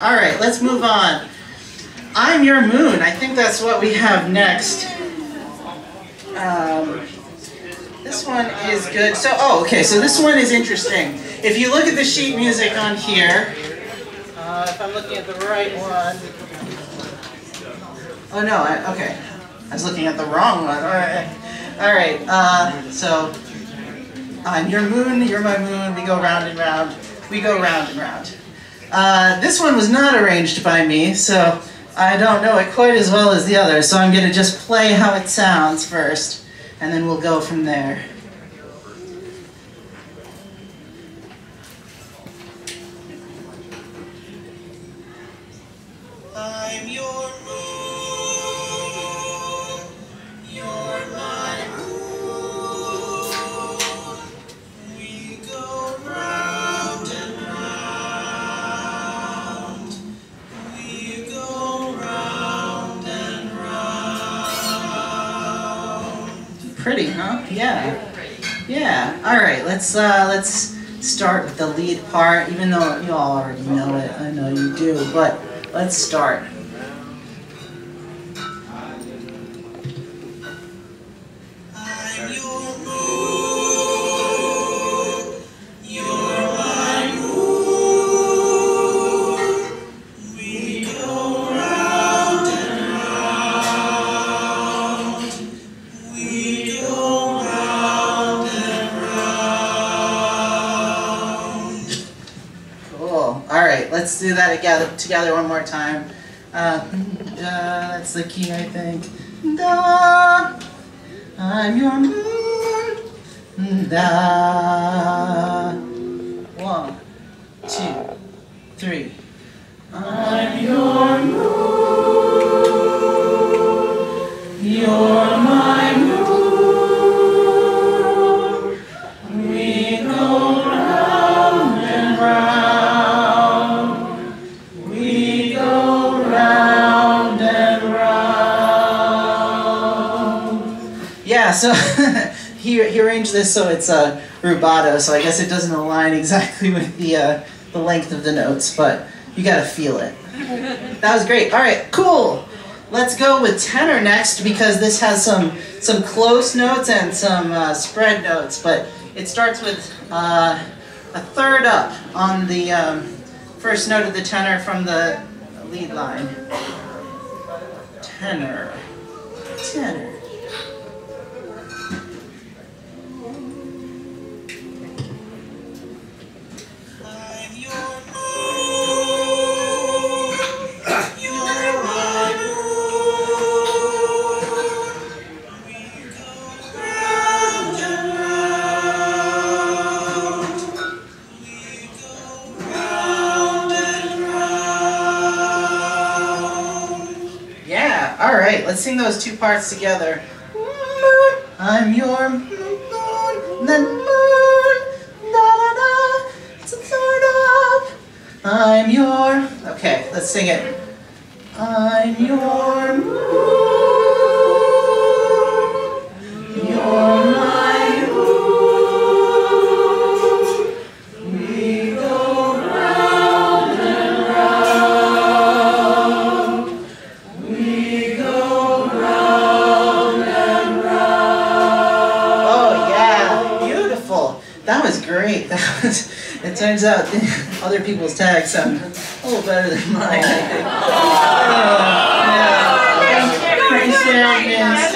All right, let's move on. I'm Your Moon. I think that's what we have next. Um, this one is good. So, oh, okay, so this one is interesting. If you look at the sheet music on here, uh, if I'm looking at the right one, oh no, I, okay, I was looking at the wrong one. All right, all right. Uh, so, I'm your moon, you're my moon. We go round and round. We go round and round. Uh, this one was not arranged by me, so I don't know it quite as well as the others, so I'm going to just play how it sounds first, and then we'll go from there. Yeah. Yeah. All right. Let's uh, let's start with the lead part. Even though you all already know it, I know you do, but let's start. Let's do that together, together one more time. Uh, that's the key, I think. Da. I'm your moon. Da. One, two, three. I'm your moon. You're Yeah, so he, he arranged this so it's a rubato, so I guess it doesn't align exactly with the uh, the length of the notes, but you gotta feel it. That was great. All right, cool. Let's go with tenor next because this has some some close notes and some uh, spread notes, but it starts with uh, a third up on the um, first note of the tenor from the lead line. Tenor. Tenor. Those two parts together. I'm your moon, the moon, da da da, it's a third up. I'm your, okay, let's sing it. I'm your moon, was. It turns out other people's tags sound a little better than mine. I think. Yeah. Pretty serious.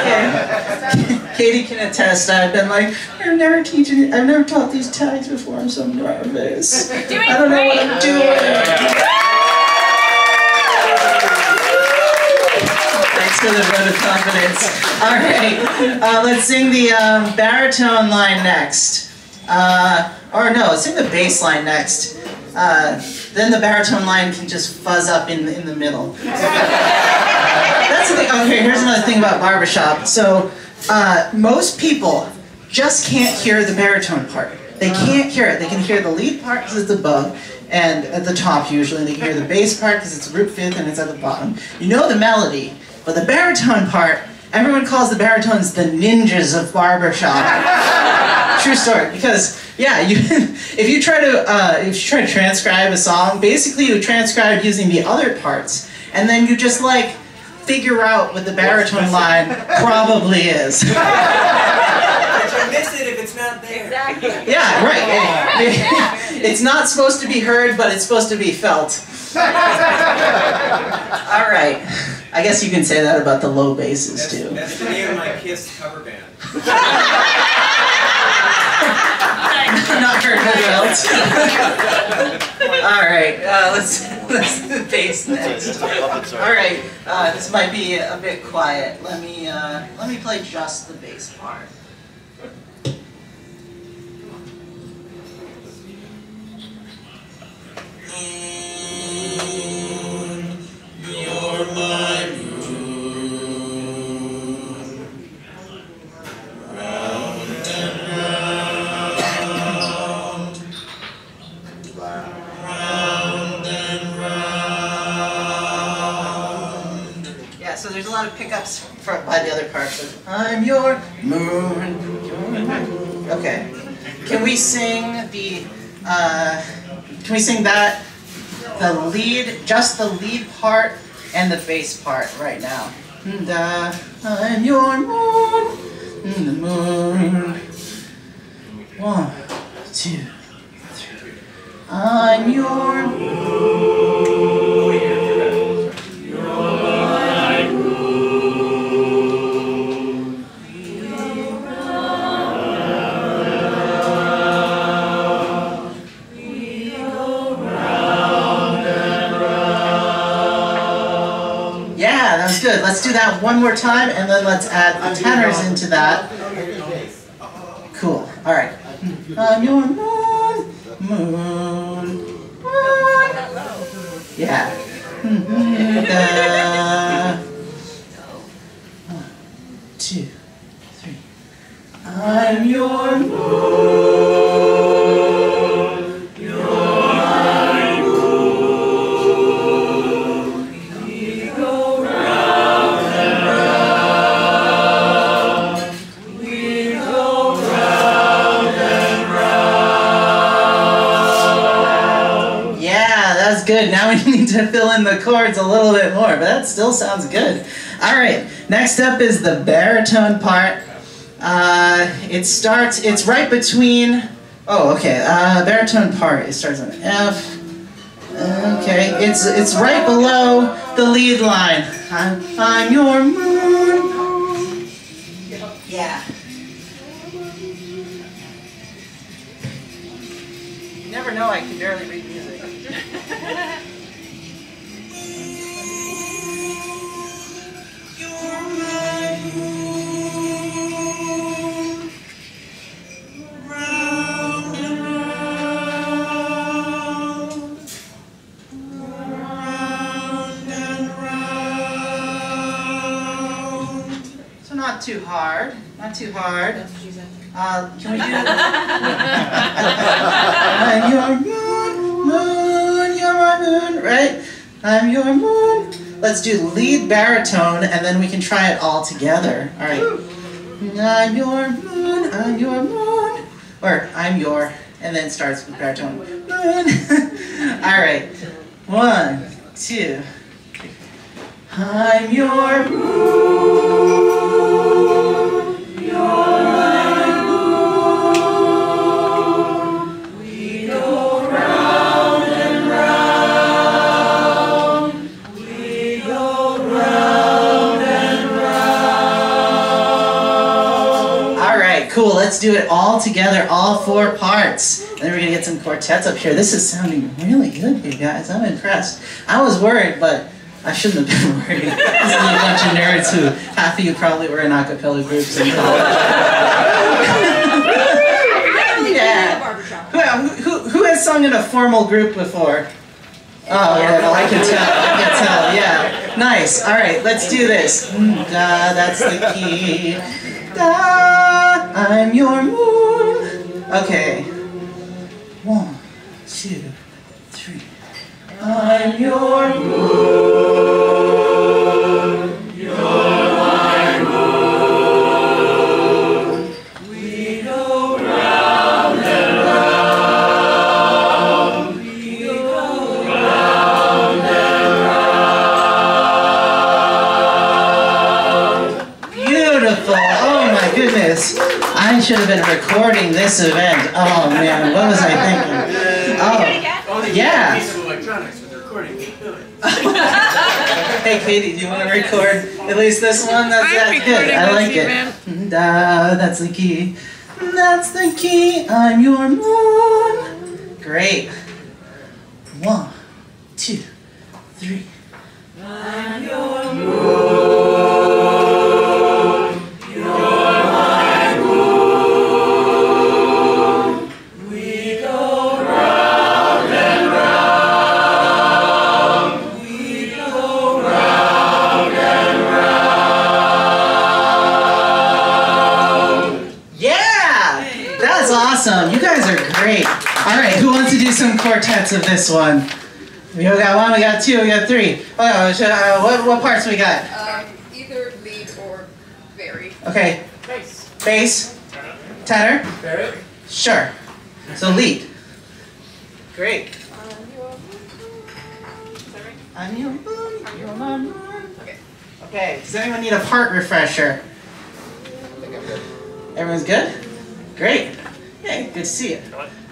Okay. Katie can attest. I've been like, I've never teaching. I've never taught these tags before. I'm so nervous. I don't know what. I'm doing. Thanks for the vote of confidence. All right, uh, let's sing the um, baritone line next. Uh, or no, sing the bass line next. Uh, then the baritone line can just fuzz up in the, in the middle. That's the thing. Okay, here's another thing about barbershop. So, uh, most people just can't hear the baritone part. They can't hear it. They can hear the lead part because it's above, and at the top usually. They can hear the bass part because it's root fifth and it's at the bottom. You know the melody, but the baritone part, everyone calls the baritones the ninjas of barbershop. True story, because Yeah, you if you try to uh, if you try to transcribe a song, basically you transcribe using the other parts, and then you just like figure out what the baritone line probably is. But you miss it if it's not there. Exactly. Yeah, right. It's not supposed to be heard, but it's supposed to be felt. All right. I guess you can say that about the low basses That's, too. that's the name of my Kiss cover band. Not heard but felt. All right. Uh, let's let's do the bass next. All right. Uh, this might be a bit quiet. Let me uh, let me play just the bass part. By the other parts of I'm your moon. Okay. Can we sing the uh, can we sing that the lead, just the lead part and the bass part right now. And, uh, I'm your moon, the moon. One, two, three. I'm your moon. Yeah, that was good. Let's do that one more time, and then let's add the tenors into that. Cool. All right. On your moon, moon, moon. Yeah. One, two, three. I'm your good. Now we need to fill in the chords a little bit more, but that still sounds good. All right, next up is the baritone part. Uh, it starts, it's right between, oh, okay, uh, baritone part, it starts on F. Okay, it's it's right below the lead line. I'm, I'm your moon. Yeah. You never know, I can barely read music. So not too hard, not too hard. Uh, can we do? I'm your moon. Let's do lead baritone, and then we can try it all together. All right. I'm your moon, I'm your moon, or I'm your, and then starts with baritone. Moon. all right. One, two. I'm your moon. Right, cool. Let's do it all together, all four parts. And then we're gonna get some quartets up here. This is sounding really good, you guys. I'm impressed. I was worried, but I shouldn't have been worried. this is a bunch of nerds who half of you probably were in a cappella groups in college. yeah. Who, who, who has sung in a formal group before? Oh yeah, well I can tell, I can tell, yeah. Nice, all right, let's do this. Mm, Da, that's the key. Da, I'm your moon. Okay. One, two, three. I'm your moon. I should have been recording this event. Oh man, what was I thinking? Oh, Only oh, Yeah. piece of electronics with recording hey Katie, do you want to record at least this one? That's, I'm good. I like it. Da, that's the key. That's the key. I'm your moon. Great. One, two, three. Yeah! Quartets of this one? We got one, we got two, we got three. Oh, should, uh, what, what parts we got? Um, either lead or bari. Okay, bass, Bass. tenor, sure. So lead. Great. I'm your moon, you're my moon. Okay. Okay, does anyone need a part refresher? Everyone's good? Great. Hey, good to see you.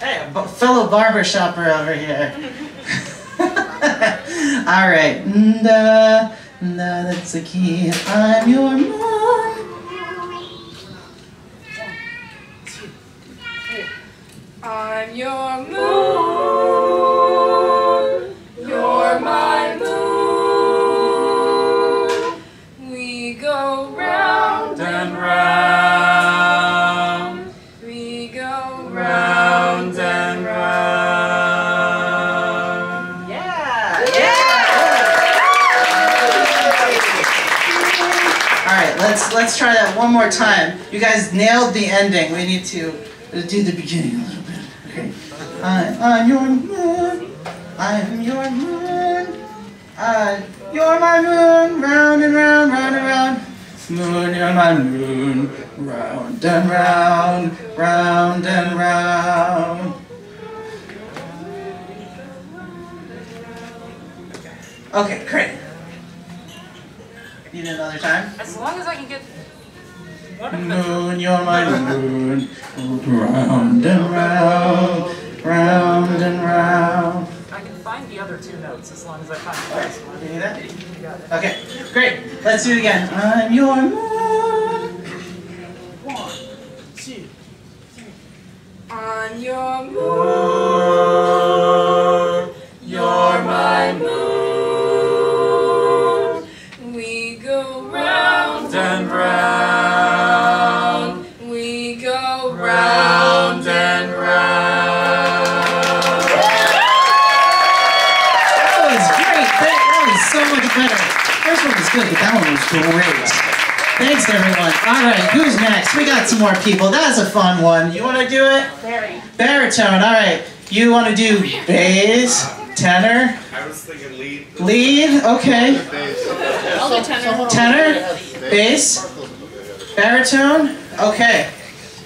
Hey, a fellow barber shopper over here. All right. Da, da, uh, uh, that's the key. I'm your moon. I'm your moon. You're my moon. We go let's let's try that one more time. You guys nailed the ending. We need to do the beginning a little bit. Okay. I, I'm your moon. I'm your moon. I, you're my moon. Round and round, round and round. Moon, you're my moon. Round and round, round and round. Okay, great. Need another time? As long as I can get Moon, you're my moon. Round and round, round and round. I can find the other two notes as long as I find the first one. can you do that? You got it. Okay, great. Let's do it again. I'm your moon. One, two. On your moon, got some more people. That was a fun one. You want to do it? Bari. Baritone. All right. You want to do bass, tenor, I was thinking lead. lead? Okay. I'll do tenor. Tenor, bass, baritone. Okay.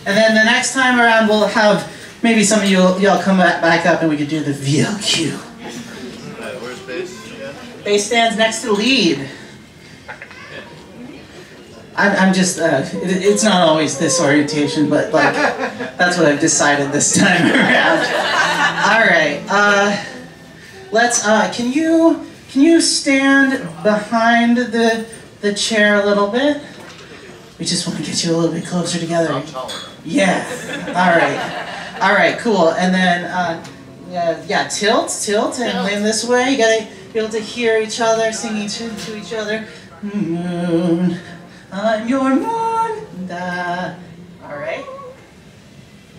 And then the next time around, we'll have maybe some of you y'all come back back up and we could do the VLQ. Where's bass? Bass stands next to lead. I'm, I'm just, uh, it, it's not always this orientation, but like, that's what I've decided this time around. All right, uh, let's, uh, can you, can you stand behind the, the chair a little bit? We just want to get you a little bit closer together. Yeah. All right. All right. Cool. And then, uh, yeah, yeah, tilt, tilt, and lean this way. You gotta be able to hear each other, singing to, to each other. Moon, I'm your moon. Da. All right.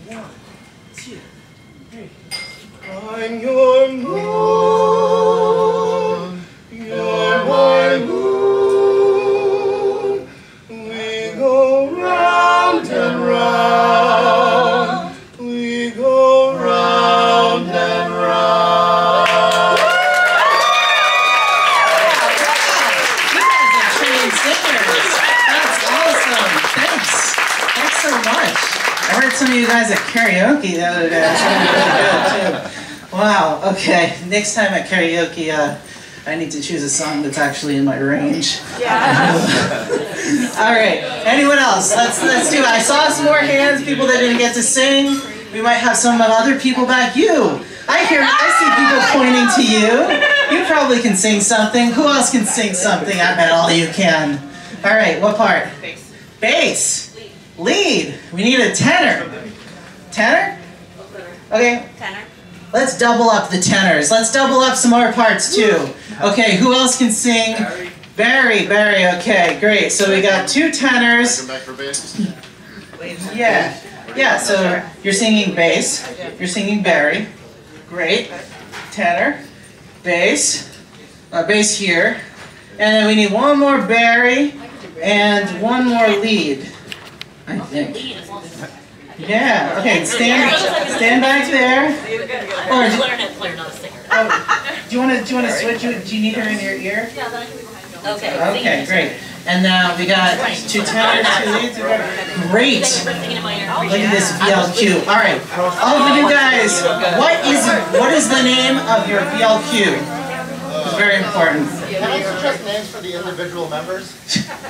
One, two, three. I'm your moon. You're my moon. We go round and round. Karaoke the other day. That's really, really good too. Wow. Okay. Next time at karaoke, uh, I need to choose a song that's actually in my range. Yeah. All right. Anyone else? Let's let's do it. I saw some more hands. People that didn't get to sing. We might have some other people back. You. I hear. I see people pointing to you. You probably can sing something. Who else can sing something? I bet all you can. All right. What part? Bass. Bass. Lead. We need a tenor. Tenor? Okay. Tenor. Let's double up the tenors. Let's double up some more parts too. Okay, who else can sing? Bari, bari, okay, great. So we got two tenors. Come back for bass. Yeah. Yeah, so you're singing bass. You're singing bari. Great. Tenor. Bass. Uh, bass here. And then we need one more bari and one more lead. I think. Yeah, okay, stand stand back there. Or do, Clarinet player, not a singer. oh, do you wanna do you wanna switch you do you need her in your ear? Yeah. Okay. Okay, great. And now we got two tenors, two leads. Great. Singing in my ear. Look at this VLQ. All right, all of you guys, what is what is the name of your VLQ? It's very important. Can I suggest names for the individual members?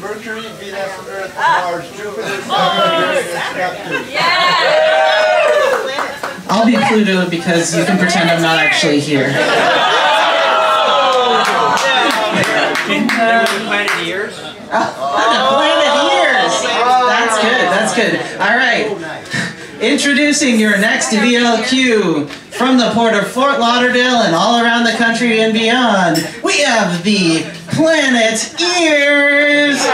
Mercury, Venus, Earth, Mars, Jupiter, Saturn, Uranus, Neptune. I'll be Pluto because you can pretend I'm not actually here. Planet Ears. Oh, planet years. Oh, that's good. That's good. All right. Oh, Introducing your next VLQ from the port of Fort Lauderdale and all around the country and beyond. We have the Planet Ears.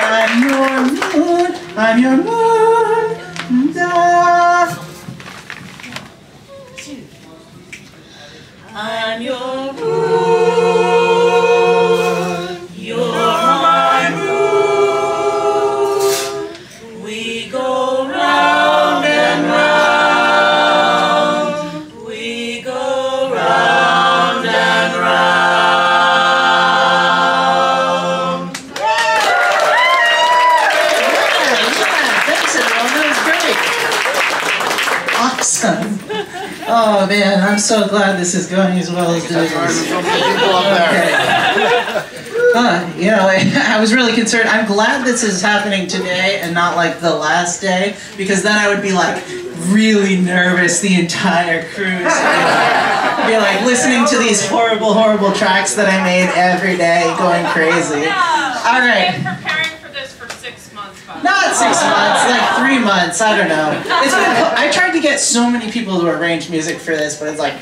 I'm your moon. I'm your moon. Awesome. Oh man, I'm so glad this is going as well as it is. There's is. so many people up there. Uh, you know, I was really concerned. I'm glad this is happening today and not like the last day, because then I would be like really nervous the entire cruise. Be like listening to these horrible, horrible tracks that I made every day, going crazy. All right. Been preparing for this for six months, Bob. Not six months, like three months. I don't know. It's been, I tried to get so many people to arrange music for this, but it's like